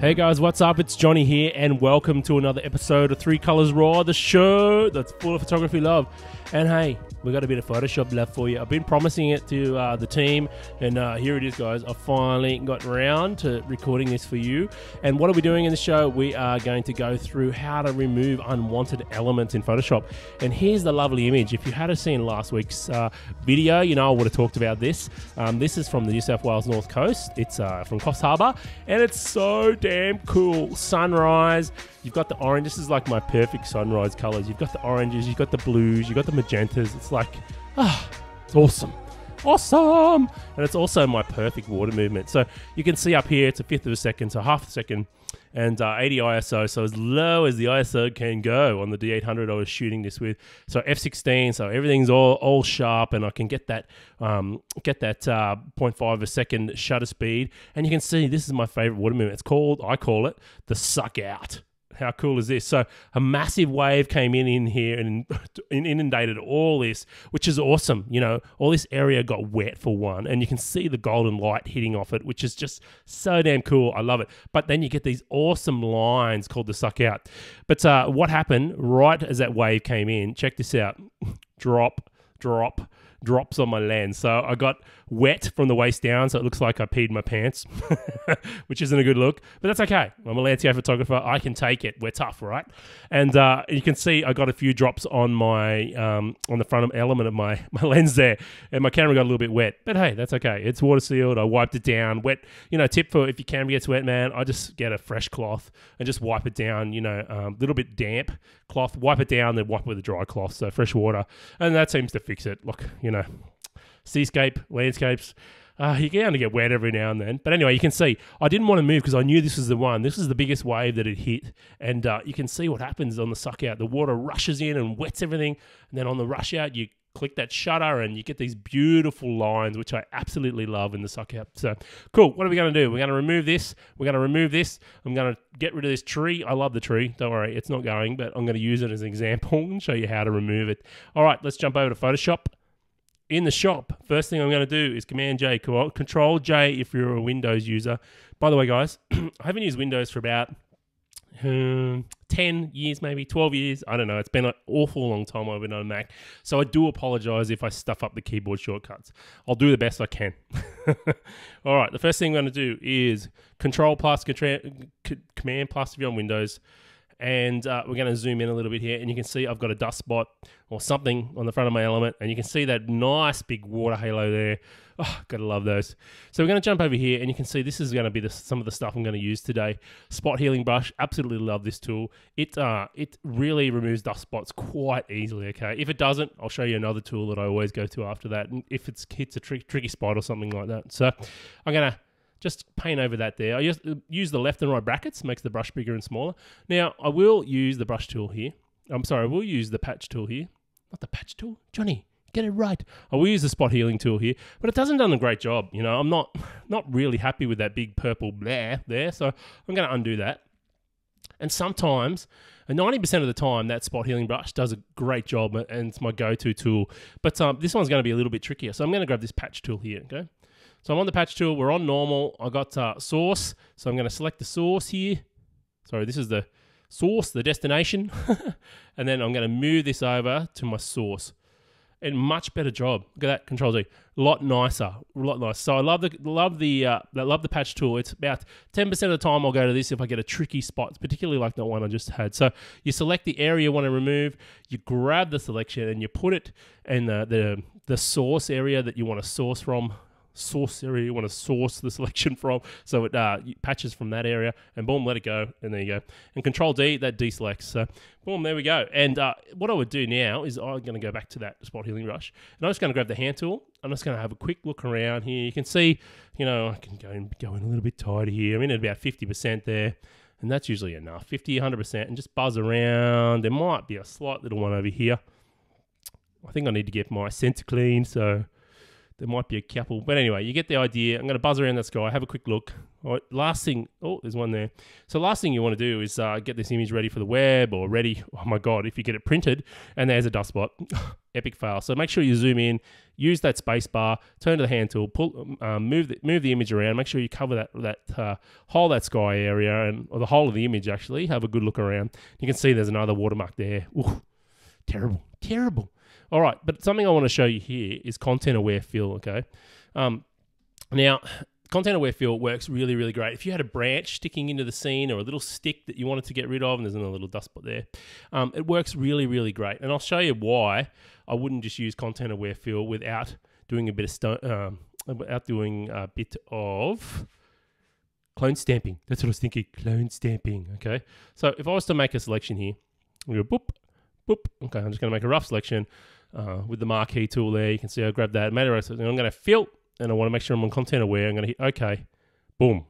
Hey guys, what's up? It's Johnny here, and welcome to another episode of Three Colors Raw, the show that's full of photography love. And hey, we got a bit of Photoshop left for you. I've been promising it to uh, the team, and uh, here it is, guys. I finally got around to recording this for you. And what are we doing in the show? We are going to go through how to remove unwanted elements in Photoshop. And here's the lovely image. If you had seen last week's uh, video, you know I would have talked about this. Um, this is from the New South Wales North Coast. It's uh, from Coffs Harbour, and it's so damn cool. Sunrise. You've got the orange. This is like my perfect sunrise colors. You've got the oranges. You've got the blues. You've got the magentas. It's like, ah, it's awesome. Awesome! And it's also my perfect water movement. So you can see up here, it's a fifth of a second, so half a second, and uh, 80 ISO, so as low as the ISO can go on the D800 I was shooting this with. So f16, so everything's all, all sharp, and I can get that um, get that uh, 0.5 a second shutter speed. And you can see this is my favorite water movement. It's called, I call it, the suck out. How cool is this? So a massive wave came in in here and inundated all this, which is awesome. You know, all this area got wet for one, and you can see the golden light hitting off it, which is just so damn cool. I love it. But then you get these awesome lines called the suck out. But uh, what happened right as that wave came in? Check this out. drop, drop drops on my lens. So I got wet from the waist down, so it looks like I peed my pants, which isn't a good look. But that's okay. I'm a landscape photographer. I can take it. We're tough, right? And uh, you can see I got a few drops on my um, on the front element of my my lens there, and my camera got a little bit wet. But hey, that's okay. It's water sealed. I wiped it down. Wet. You know, tip for if your camera gets wet, man, I just get a fresh cloth and just wipe it down. You know, a um, little bit damp cloth, wipe it down, then wipe it with a dry cloth. So fresh water, and that seems to fix it. Look, you know, seascape, landscapes. Uh, you're going to get wet every now and then. But anyway, you can see I didn't want to move because I knew this was the one. This is the biggest wave that it hit. And uh, you can see what happens on the suck out. The water rushes in and wets everything. And then on the rush out, you click that shutter and you get these beautiful lines, which I absolutely love in the suck out. So cool. What are we going to do? We're going to remove this. We're going to remove this. I'm going to get rid of this tree. I love the tree. Don't worry, it's not going, but I'm going to use it as an example and show you how to remove it. All right, let's jump over to Photoshop in the shop, first thing I'm going to do is Command J, Control J if you're a Windows user. By the way, guys, I haven't used Windows for about um, 10 years, maybe 12 years. I don't know. It's been an awful long time I've been on Mac. So I do apologize if I stuff up the keyboard shortcuts. I'll do the best I can. All right. The first thing I'm going to do is Control plus Command plus if you're on Windows and uh, we're going to zoom in a little bit here and you can see I've got a dust spot or something on the front of my element and you can see that nice big water halo there. Oh gotta love those. So we're going to jump over here and you can see this is going to be the, some of the stuff I'm going to use today. Spot healing brush absolutely love this tool. It uh, it really removes dust spots quite easily okay? If it doesn't I'll show you another tool that I always go to after that and if it hits a tricky spot or something like that. So I'm going to just paint over that there. I just use the left and right brackets, makes the brush bigger and smaller. Now, I will use the brush tool here. I'm sorry, I will use the patch tool here. Not the patch tool. Johnny, get it right. I will use the spot healing tool here, but it doesn't done a great job. You know, I'm not not really happy with that big purple blare there, so I'm going to undo that. And sometimes, and 90% of the time, that spot healing brush does a great job and it's my go-to tool. But um, this one's going to be a little bit trickier. So I'm going to grab this patch tool here, okay? So I'm on the patch tool. We're on normal. I got uh, source. So I'm going to select the source here. Sorry, this is the source, the destination. and then I'm going to move this over to my source. And much better job. Look at that, Control Z. A lot nicer, a lot nicer. So I love the love the uh, love the patch tool. It's about ten percent of the time I'll go to this if I get a tricky spot, particularly like the one I just had. So you select the area you want to remove, you grab the selection and you put it in the the, the source area that you want to source from source area you want to source the selection from. So it uh, patches from that area and boom, let it go. And there you go. And control D, that deselects. So boom, there we go. And uh, what I would do now is I'm going to go back to that spot healing brush. And I'm just going to grab the hand tool. I'm just going to have a quick look around here. You can see, you know, I can go, in, go in a little bit tighter here. I'm in at about 50% there. And that's usually enough, 50, 100%, and just buzz around. There might be a slight little one over here. I think I need to get my center clean, so there might be a couple. But anyway, you get the idea. I'm going to buzz around that sky, have a quick look. All right, last thing, oh, there's one there. So last thing you want to do is uh, get this image ready for the web or ready, oh my God, if you get it printed and there's a dust spot, epic fail. So make sure you zoom in, use that space bar, turn to the hand tool, pull, um, move, the, move the image around, make sure you cover that, that uh, whole that sky area and or the whole of the image actually, have a good look around. You can see there's another watermark there. Ooh, terrible, terrible. All right, but something I want to show you here is content aware fill. Okay, um, now content aware fill works really, really great. If you had a branch sticking into the scene or a little stick that you wanted to get rid of, and there's another little dust spot there, um, it works really, really great. And I'll show you why I wouldn't just use content aware fill without doing a bit of um, without doing a bit of clone stamping. That's what I was thinking. Clone stamping. Okay. So if I was to make a selection here, we go boop, boop. Okay, I'm just going to make a rough selection uh, with the marquee tool there. You can see I grabbed that. Made I'm going to fill, and I want to make sure I'm on content aware. I'm going to hit OK. Boom.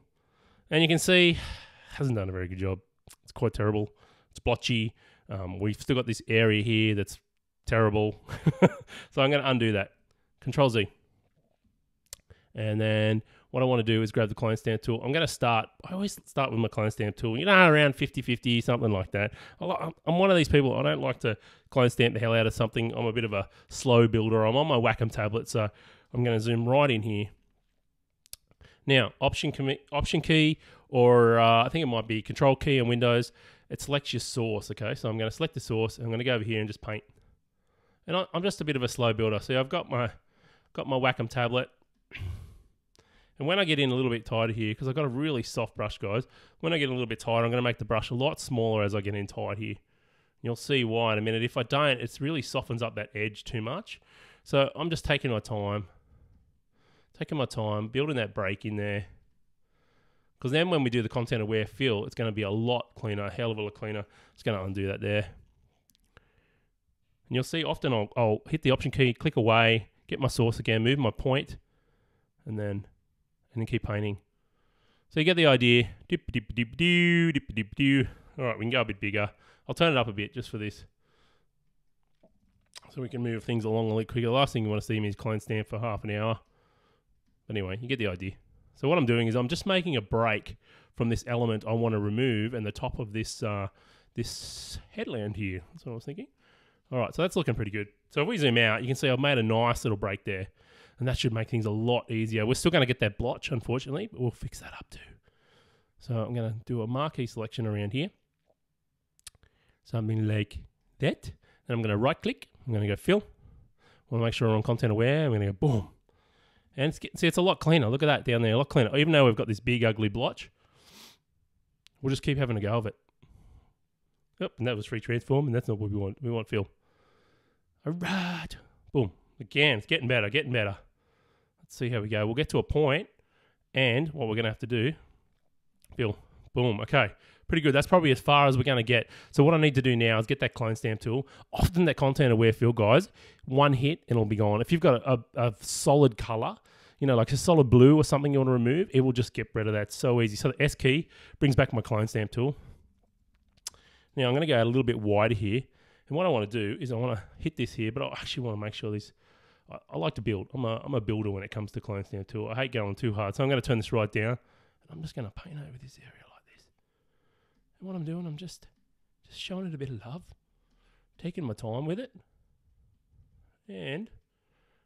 And you can see, hasn't done a very good job. It's quite terrible. It's blotchy. Um, we've still got this area here that's terrible. so I'm going to undo that. Control Z. And then what I want to do is grab the clone stamp tool. I'm going to start, I always start with my clone stamp tool, you know, around 50 50, something like that. I'm one of these people, I don't like to clone stamp the hell out of something. I'm a bit of a slow builder. I'm on my Wacom tablet, so I'm going to zoom right in here. Now, option, option key, or uh, I think it might be control key on Windows, it selects your source, okay? So I'm going to select the source, I'm going to go over here and just paint. And I'm just a bit of a slow builder. See, I've got my got my Wacom tablet. And when I get in a little bit tighter here, because I've got a really soft brush, guys, when I get a little bit tighter, I'm going to make the brush a lot smaller as I get in tight here. You'll see why in a minute. If I don't, it really softens up that edge too much. So I'm just taking my time, taking my time, building that break in there. Because then when we do the content aware fill, it's going to be a lot cleaner, a hell of a lot cleaner. It's going to undo that there. And you'll see often I'll, I'll hit the option key, click away, get my source again, move my point, and then and then keep painting. So you get the idea. Dip, dip, dip, dip, dip, dip, dip. All right, we can go a bit bigger. I'll turn it up a bit just for this. So we can move things along a little quicker. The last thing you want to see me is clone stamp for half an hour. But anyway, you get the idea. So what I'm doing is I'm just making a break from this element I want to remove and the top of this uh, this headland here. That's what I was thinking. All right, so that's looking pretty good. So if we zoom out, you can see I've made a nice little break there and that should make things a lot easier. We're still going to get that blotch, unfortunately, but we'll fix that up too. So I'm going to do a marquee selection around here, something like that. Then I'm going to right click. I'm going to go fill. I want to make sure we're on content aware. I'm going to go boom. And it's getting, see, it's a lot cleaner. Look at that down there, a lot cleaner. Even though we've got this big, ugly blotch, we'll just keep having a go of it. Yep, and that was free transform, and that's not what we want. We want fill. All right. Boom. Again, it's getting better, getting better. Let's see how we go. We'll get to a point, and what we're going to have to do, Bill, boom, okay, pretty good. That's probably as far as we're going to get. So what I need to do now is get that clone stamp tool. Often that content aware fill, guys, one hit and it'll be gone. If you've got a, a, a solid color, you know, like a solid blue or something you want to remove, it will just get rid of that so easy. So the S key brings back my clone stamp tool. Now I'm going to go a little bit wider here. And what I want to do is I want to hit this here, but I actually want to make sure this I, I, like to build. I'm a, I'm a builder when it comes to clone stamp tool. I hate going too hard. So I'm going to turn this right down. And I'm just going to paint over this area like this. And what I'm doing, I'm just, just showing it a bit of love. Taking my time with it. And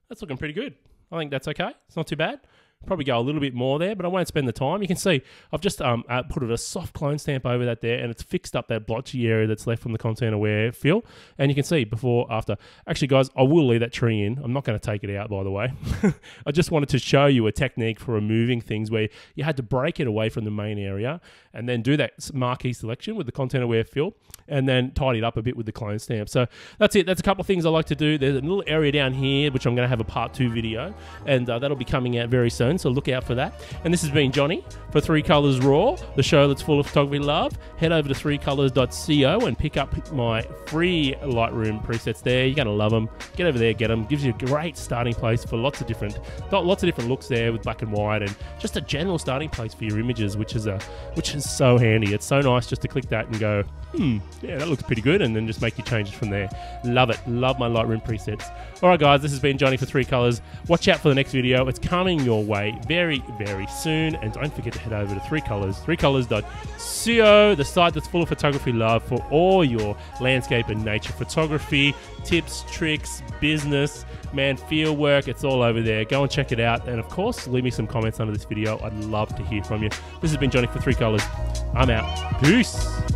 that's looking pretty good. I think that's okay. It's not too bad probably go a little bit more there, but I won't spend the time. You can see I've just um, uh, put a soft clone stamp over that there, and it's fixed up that blotchy area that's left from the content aware fill. And you can see before, after. Actually, guys, I will leave that tree in. I'm not going to take it out, by the way. I just wanted to show you a technique for removing things where you had to break it away from the main area and then do that marquee selection with the content aware fill and then tidy it up a bit with the clone stamp. So that's it. That's a couple of things I like to do. There's a little area down here, which I'm going to have a part two video, and uh, that'll be coming out very soon. So look out for that. And this has been Johnny for Three Colors Raw, the show that's full of photography love. Head over to threecolors.co and pick up my free Lightroom presets there. You're going to love them. Get over there, get them. Gives you a great starting place for lots of different, lots of different looks there with black and white, and just a general starting place for your images, which is a, which is so handy. It's so nice just to click that and go, hmm, yeah, that looks pretty good, and then just make your changes from there. Love it. Love my Lightroom presets. All right, guys, this has been Johnny for Three Colors. Watch out for the next video. It's coming your very, very soon, and don't forget to head over to Three Colors, threecolors.co, the site that's full of photography love for all your landscape and nature photography tips, tricks, business, man, field work. It's all over there. Go and check it out, and of course, leave me some comments under this video. I'd love to hear from you. This has been Johnny for Three Colors. I'm out. Peace.